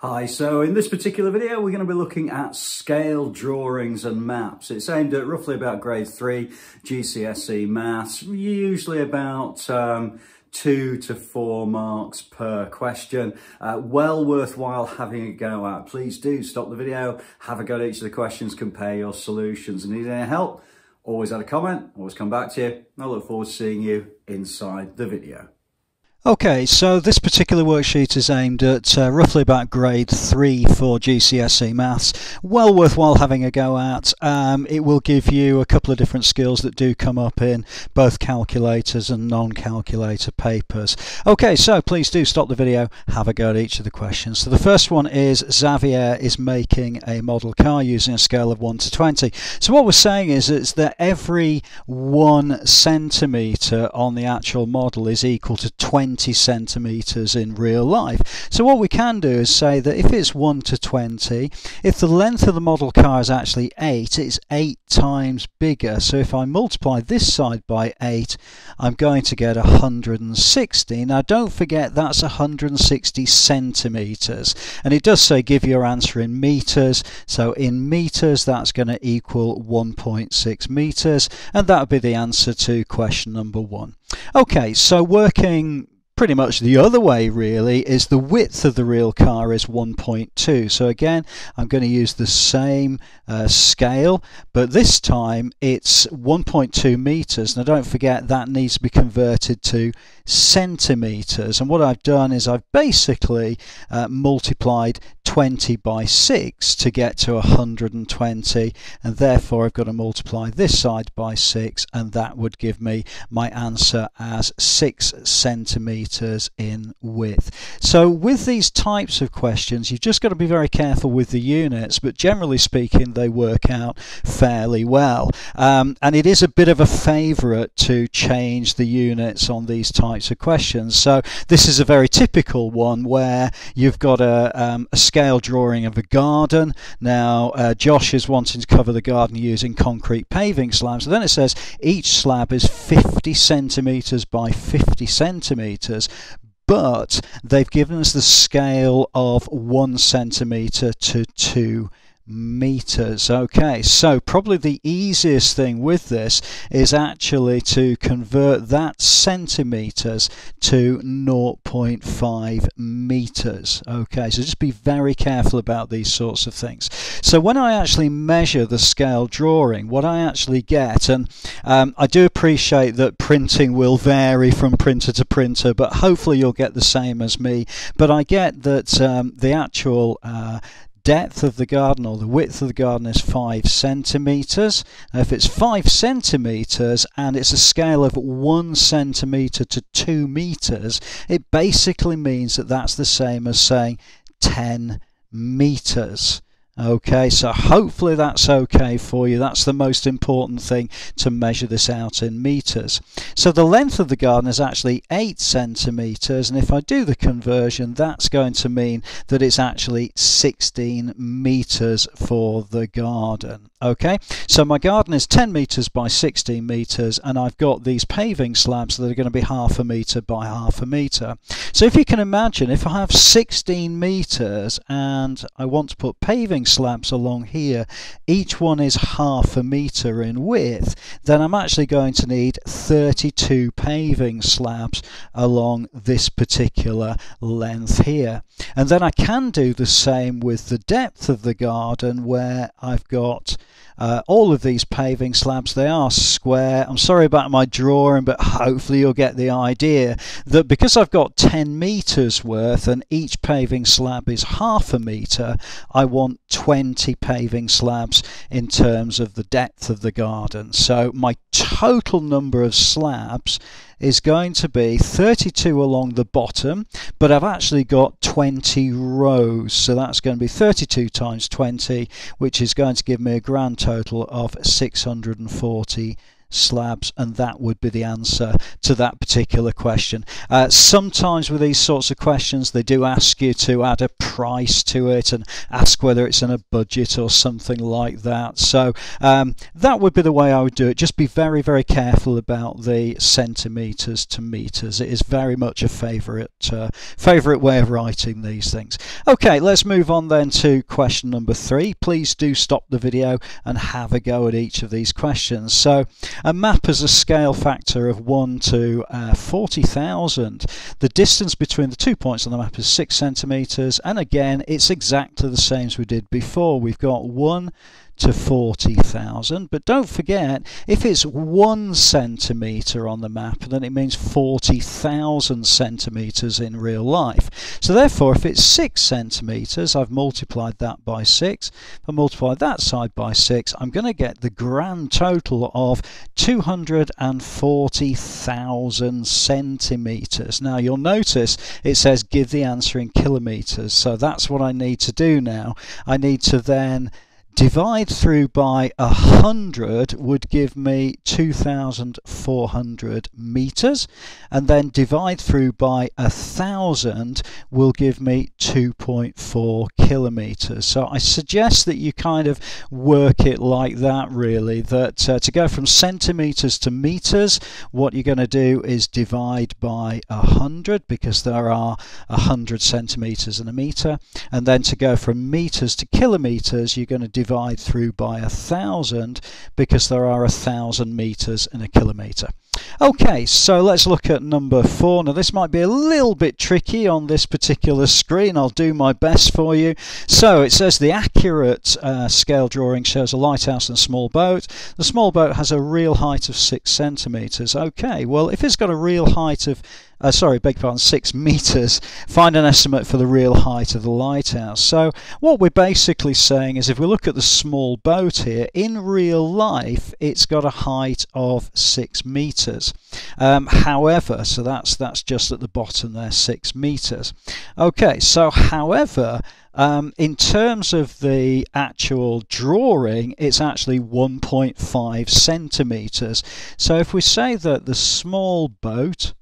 Hi, so in this particular video we're going to be looking at scale drawings and maps. It's aimed at roughly about grade 3 GCSE maths, usually about um, two to four marks per question. Uh, well worthwhile having a go at. Please do stop the video, have a go at each of the questions, compare your solutions and need any help. Always add a comment, always come back to you. I look forward to seeing you inside the video. Okay, so this particular worksheet is aimed at uh, roughly about grade 3 for GCSE Maths. Well worthwhile having a go at. Um, it will give you a couple of different skills that do come up in both calculators and non-calculator papers. Okay, so please do stop the video, have a go at each of the questions. So the first one is Xavier is making a model car using a scale of 1 to 20. So what we're saying is, is that every 1 centimetre on the actual model is equal to 20 20 centimeters in real life. So what we can do is say that if it's 1 to 20, if the length of the model car is actually 8, it's 8 times bigger. So if I multiply this side by 8, I'm going to get 160. Now don't forget that's 160 centimeters. And it does say give your answer in meters. So in meters that's going to equal 1.6 meters. And that would be the answer to question number one. Okay, so working pretty much the other way really is the width of the real car is 1.2 so again I'm going to use the same uh, scale but this time it's 1.2 meters. Now don't forget that needs to be converted to centimeters. And what I've done is I've basically uh, multiplied 20 by 6 to get to 120 and therefore I've got to multiply this side by 6 and that would give me my answer as 6 centimeters in width. So with these types of questions you've just got to be very careful with the units but generally speaking they work out fairly well um, and it is a bit of a favourite to change the units on these types of questions. So this is a very typical one where you've got a, um, a scale scale drawing of a garden. Now, uh, Josh is wanting to cover the garden using concrete paving slabs. So then it says each slab is 50 centimetres by 50 centimetres, but they've given us the scale of one centimetre to two meters. Okay, so probably the easiest thing with this is actually to convert that centimeters to 0.5 meters. Okay, so just be very careful about these sorts of things. So when I actually measure the scale drawing, what I actually get, and um, I do appreciate that printing will vary from printer to printer, but hopefully you'll get the same as me. But I get that um, the actual uh, depth of the garden or the width of the garden is 5 centimeters. Now if it's 5 centimeters and it's a scale of 1 centimeter to 2 meters, it basically means that that's the same as saying 10 meters. Okay, so hopefully that's okay for you. That's the most important thing to measure this out in meters. So the length of the garden is actually 8 centimeters, and if I do the conversion, that's going to mean that it's actually 16 meters for the garden. Okay, so my garden is 10 meters by 16 meters, and I've got these paving slabs that are going to be half a meter by half a meter. So if you can imagine, if I have 16 meters and I want to put paving slabs along here, each one is half a metre in width, then I'm actually going to need 32 paving slabs along this particular length here. And then I can do the same with the depth of the garden where I've got uh, all of these paving slabs, they are square. I'm sorry about my drawing, but hopefully you'll get the idea that because I've got 10 metres worth and each paving slab is half a metre, I want 20 paving slabs in terms of the depth of the garden. So my total number of slabs is going to be 32 along the bottom, but I've actually got 20 rows. So that's going to be 32 times 20, which is going to give me a grand total of 640 slabs and that would be the answer to that particular question. Uh, sometimes with these sorts of questions they do ask you to add a price to it and ask whether it's in a budget or something like that. So um, that would be the way I would do it. Just be very very careful about the centimetres to metres. It is very much a favourite uh, favourite way of writing these things. Okay let's move on then to question number three. Please do stop the video and have a go at each of these questions. So a map has a scale factor of 1 to uh, 40,000. The distance between the two points on the map is 6 centimetres and again it's exactly the same as we did before. We've got 1 to 40,000. But don't forget, if it's one centimetre on the map, then it means 40,000 centimetres in real life. So therefore, if it's 6 centimetres, I've multiplied that by 6. If I multiply that side by 6, I'm going to get the grand total of 240,000 centimetres. Now, you'll notice it says give the answer in kilometres. So that's what I need to do now. I need to then divide through by a hundred would give me 2,400 meters and then divide through by a thousand will give me 2.4 kilometers. So I suggest that you kind of work it like that really that uh, to go from centimeters to meters what you're going to do is divide by a hundred because there are a hundred centimeters in a meter and then to go from meters to kilometers you're going to divide divide through by a thousand because there are a thousand meters in a kilometer. Okay, so let's look at number four. Now this might be a little bit tricky on this particular screen. I'll do my best for you. So it says the accurate uh, scale drawing shows a lighthouse and small boat. The small boat has a real height of six centimeters. Okay, well if it's got a real height of uh, sorry, beg pardon, six meters, find an estimate for the real height of the lighthouse. So what we're basically saying is if we look at the small boat here, in real life, it's got a height of six meters. Um, however, so that's, that's just at the bottom there, six meters. Okay, so however, um, in terms of the actual drawing, it's actually 1.5 centimeters. So if we say that the small boat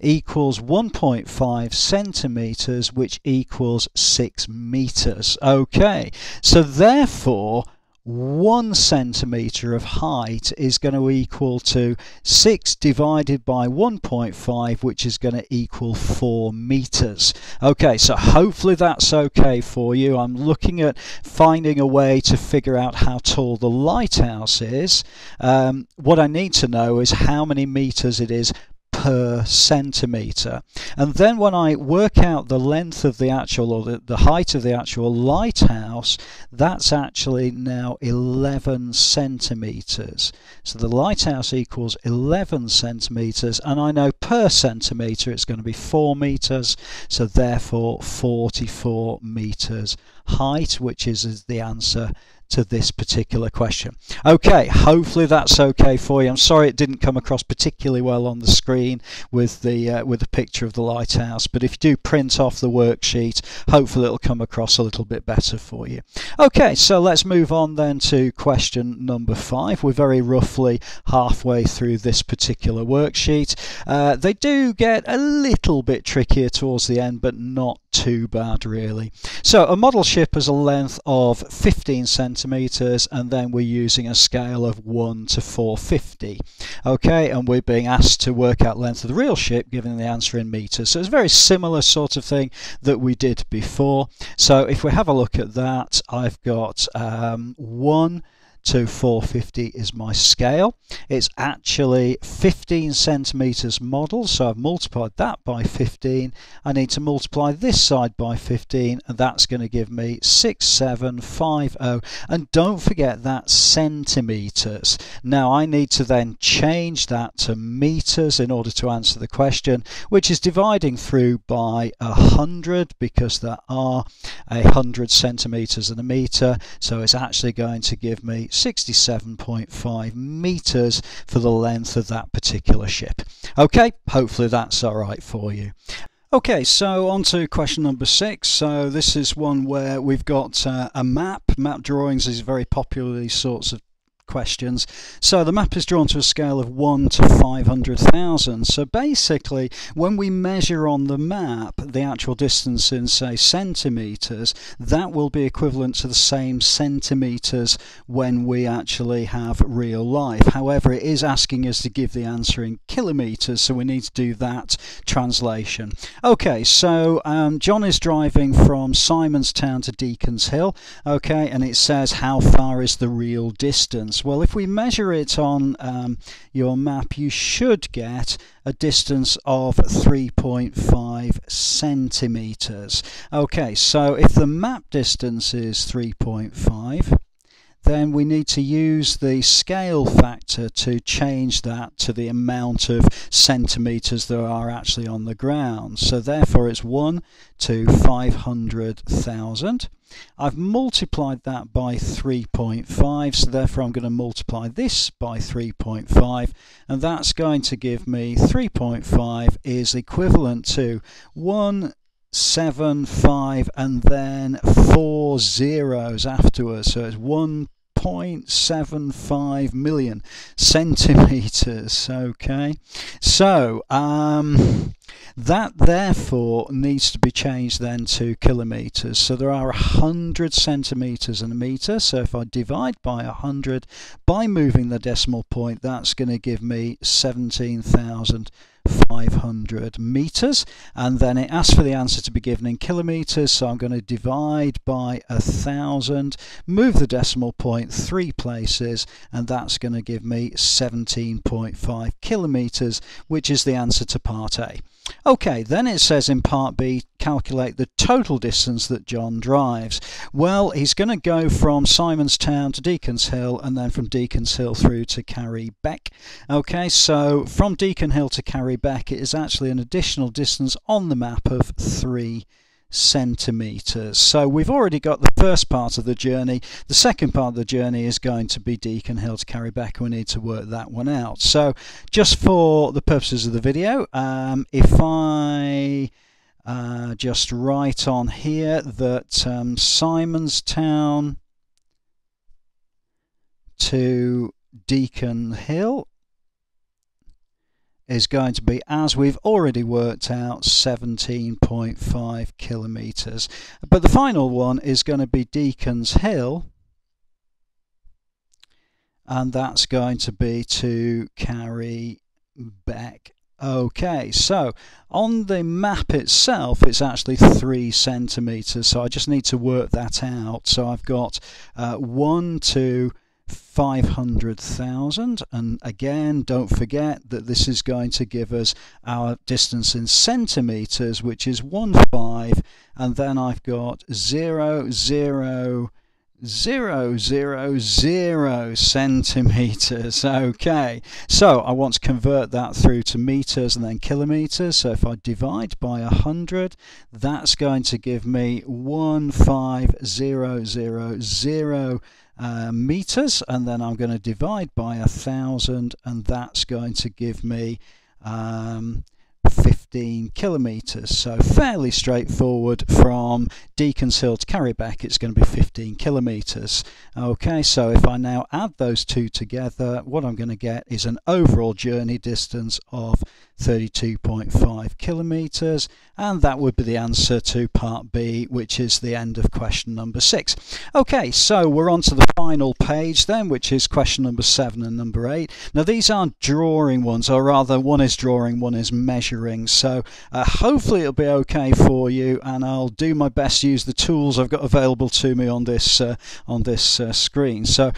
equals 1.5 centimeters, which equals 6 meters. Okay, so therefore, one centimeter of height is going to equal to 6 divided by 1.5 which is going to equal 4 meters. Okay so hopefully that's okay for you. I'm looking at finding a way to figure out how tall the lighthouse is. Um, what I need to know is how many meters it is per centimetre. And then when I work out the length of the actual, or the, the height of the actual lighthouse, that's actually now 11 centimetres. So the lighthouse equals 11 centimetres, and I know per centimetre it's going to be 4 metres, so therefore 44 metres height, which is the answer to this particular question. Okay, hopefully that's okay for you. I'm sorry it didn't come across particularly well on the screen with the uh, with the picture of the lighthouse, but if you do print off the worksheet, hopefully it'll come across a little bit better for you. Okay, so let's move on then to question number five. We're very roughly halfway through this particular worksheet. Uh, they do get a little bit trickier towards the end, but not too bad really. So a model ship has a length of 15 centimeters and then we're using a scale of 1 to 450. Okay, and we're being asked to work out length of the real ship given the answer in meters. So it's a very similar sort of thing that we did before. So if we have a look at that, I've got um, 1 to 450 is my scale. It's actually 15 centimeters model, so I've multiplied that by 15. I need to multiply this side by 15, and that's going to give me 6750. And don't forget that centimeters. Now I need to then change that to meters in order to answer the question, which is dividing through by 100 because there are 100 centimeters in a meter, so it's actually going to give me 67.5 meters for the length of that particular ship. Okay, hopefully that's all right for you. Okay, so on to question number six. So this is one where we've got uh, a map. Map drawings is very popular, these sorts of questions. So the map is drawn to a scale of 1 to 500,000. So basically, when we measure on the map the actual distance in, say, centimetres, that will be equivalent to the same centimetres when we actually have real life. However, it is asking us to give the answer in kilometres, so we need to do that translation. Okay, so um, John is driving from Simons Town to Deacons Hill, okay, and it says how far is the real distance. Well, if we measure it on um, your map, you should get a distance of 3.5 centimeters. Okay, so if the map distance is 3.5, then we need to use the scale factor to change that to the amount of centimetres there are actually on the ground. So therefore it's 1 to 500,000. I've multiplied that by 3.5 so therefore I'm going to multiply this by 3.5 and that's going to give me 3.5 is equivalent to 1 seven, five, and then four zeros afterwards. So it's 1.75 million centimeters. Okay, so um, that therefore needs to be changed then to kilometers. So there are 100 centimeters in a meter. So if I divide by 100 by moving the decimal point, that's going to give me 17,500 meters and then it asks for the answer to be given in kilometers so I'm going to divide by a thousand move the decimal point three places and that's going to give me 17.5 kilometers which is the answer to part A okay then it says in part B calculate the total distance that John drives. Well he's going to go from Simons Town to Deacons Hill and then from Deacons Hill through to Carrie Beck. Okay so from Deacon Hill to Carrie Beck, it is actually an additional distance on the map of 3 centimeters. So we've already got the first part of the journey. The second part of the journey is going to be Deacon Hill to Carrie Beck. We need to work that one out. So just for the purposes of the video, um, if I uh, just write on here that um, Simons Town to Deacon Hill is going to be, as we've already worked out, 17.5 kilometres. But the final one is going to be Deacons Hill, and that's going to be to Carrie Beck. Okay, so on the map itself, it's actually three centimeters. So I just need to work that out. So I've got uh, one, two, 500,000 and again don't forget that this is going to give us our distance in centimeters which is 1 5 and then I've got 0 0 zero zero zero centimeters. Okay. So I want to convert that through to meters and then kilometers. So if I divide by a hundred that's going to give me one five zero zero zero uh, meters and then I'm going to divide by a thousand and that's going to give me um, 15 kilometers so fairly straightforward from Deacons Hill to Carrie Beck it's going to be 15 kilometers okay so if I now add those two together what I'm going to get is an overall journey distance of 32.5 kilometers and that would be the answer to part B which is the end of question number six. Okay so we're on to the final page then which is question number seven and number eight. Now these aren't drawing ones or rather one is drawing one is measuring so uh, hopefully it'll be okay for you and I'll do my best to use the tools I've got available to me on this uh, on this uh, screen so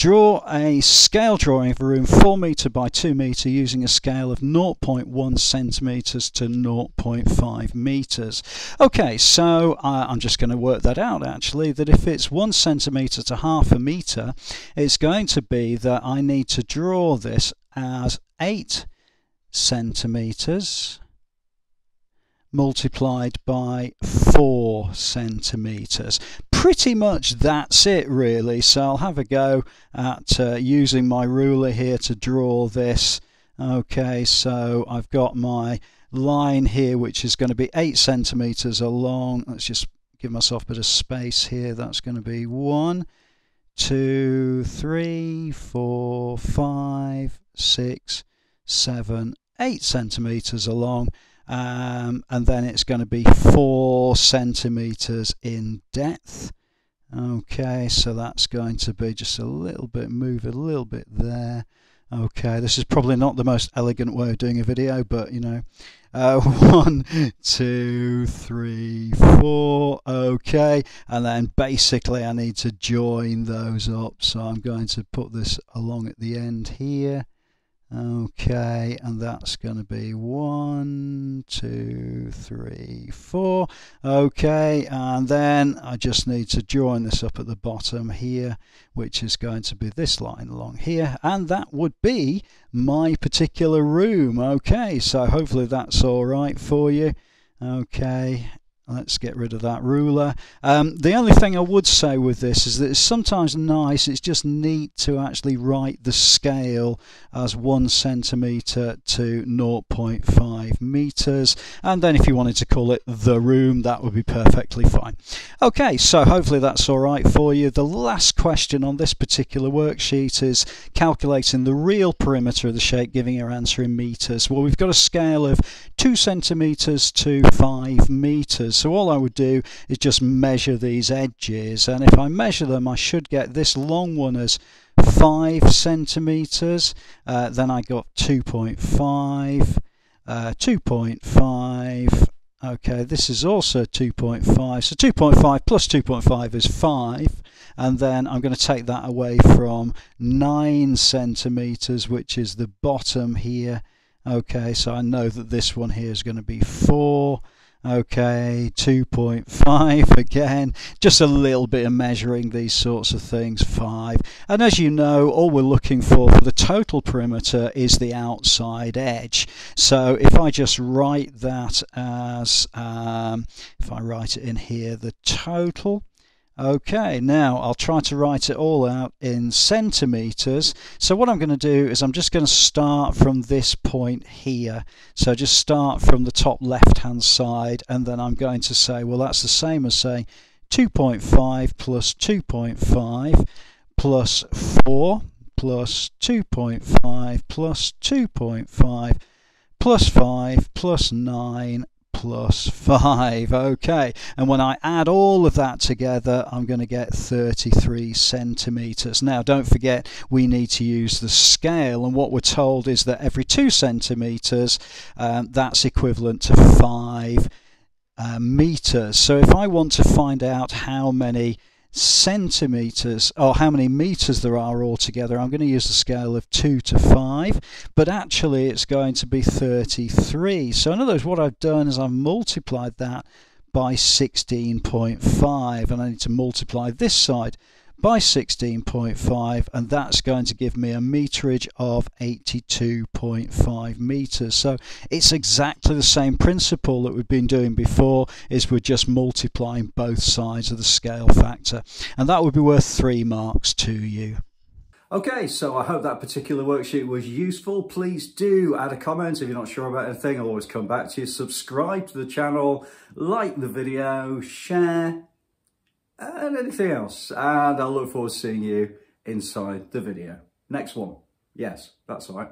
Draw a scale drawing of a room 4 metre by 2 metre using a scale of 0.1 centimetres to 0.5 metres. Okay, so uh, I'm just going to work that out actually, that if it's 1 centimetre to half a metre, it's going to be that I need to draw this as 8 centimetres multiplied by 4 centimeters. Pretty much that's it really, so I'll have a go at uh, using my ruler here to draw this. Okay, so I've got my line here which is going to be 8 centimeters along. Let's just give myself a bit of space here. That's going to be 1, two, three, four, five, six, seven, eight centimeters along. Um, and then it's going to be four centimeters in depth. Okay, so that's going to be just a little bit, move a little bit there. Okay, this is probably not the most elegant way of doing a video, but you know, uh, one, two, three, four. Okay, and then basically I need to join those up. So I'm going to put this along at the end here. Okay, and that's going to be one, two, three, four. Okay, and then I just need to join this up at the bottom here, which is going to be this line along here, and that would be my particular room. Okay, so hopefully that's all right for you. Okay, Let's get rid of that ruler. Um, the only thing I would say with this is that it's sometimes nice, it's just neat to actually write the scale as one centimetre to 0.5 metres. And then if you wanted to call it the room, that would be perfectly fine. Okay, so hopefully that's all right for you. The last question on this particular worksheet is calculating the real perimeter of the shape, giving your answer in metres. Well, we've got a scale of 2 centimetres to 5 metres. So all I would do is just measure these edges and if I measure them I should get this long one as 5 centimeters. Uh, then I got 2.5 uh, 2.5 okay this is also 2.5 so 2.5 plus 2.5 is 5 and then I'm going to take that away from 9 centimeters which is the bottom here. Okay so I know that this one here is going to be 4 Okay, 2.5 again, just a little bit of measuring these sorts of things, 5. And as you know, all we're looking for for the total perimeter is the outside edge. So if I just write that as, um, if I write it in here, the total, Okay, now I'll try to write it all out in centimeters. So what I'm going to do is I'm just going to start from this point here. So just start from the top left hand side and then I'm going to say, well that's the same as saying 2.5 plus 2.5 plus 4 plus 2.5 plus 2.5 plus 5 plus 9 plus 5. Okay, and when I add all of that together, I'm going to get 33 centimeters. Now, don't forget, we need to use the scale, and what we're told is that every 2 centimeters, um, that's equivalent to 5 uh, meters. So if I want to find out how many centimeters or how many meters there are altogether. I'm going to use the scale of 2 to 5 but actually it's going to be 33 so in other words what I've done is I've multiplied that by 16.5 and I need to multiply this side by 16.5 and that's going to give me a meterage of 82.5 meters so it's exactly the same principle that we've been doing before is we're just multiplying both sides of the scale factor and that would be worth three marks to you Okay, so I hope that particular worksheet was useful. Please do add a comment if you're not sure about anything. I'll always come back to you. Subscribe to the channel, like the video, share, and anything else. And I look forward to seeing you inside the video. Next one. Yes, that's right.